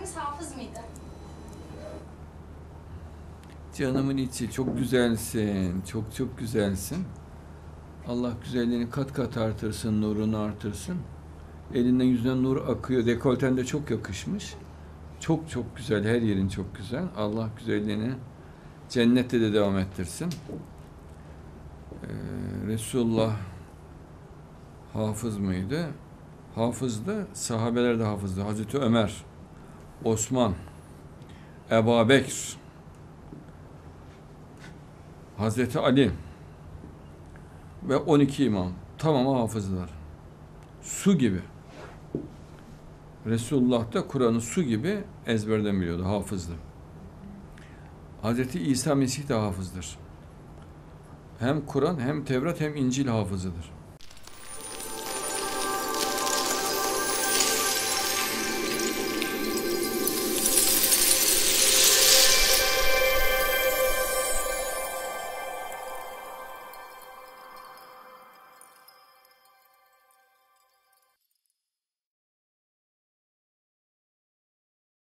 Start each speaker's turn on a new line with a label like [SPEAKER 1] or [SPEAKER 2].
[SPEAKER 1] Abimiz hafız mıydı?
[SPEAKER 2] Canımın içi çok güzelsin. Çok çok güzelsin. Allah güzelliğini kat kat artırsın, nurunu artırsın. Elinden yüzünden nur akıyor. Dekolten de çok yakışmış. Çok çok güzel. Her yerin çok güzel. Allah güzelliğini cennette de devam ettirsin. Ee, Resulullah hafız mıydı? Hafızdı. Sahabeler de hafızdı. Hazreti Ömer, Osman, Ebu Hazreti Ali ve 12 imam tamamı hafızlar. Su gibi. Resulullah da Kur'an'ı su gibi ezberden biliyordu, hafızdı. Hazreti İsa Mesih de hafızdır. Hem Kur'an hem Tevrat hem İncil hafızıdır.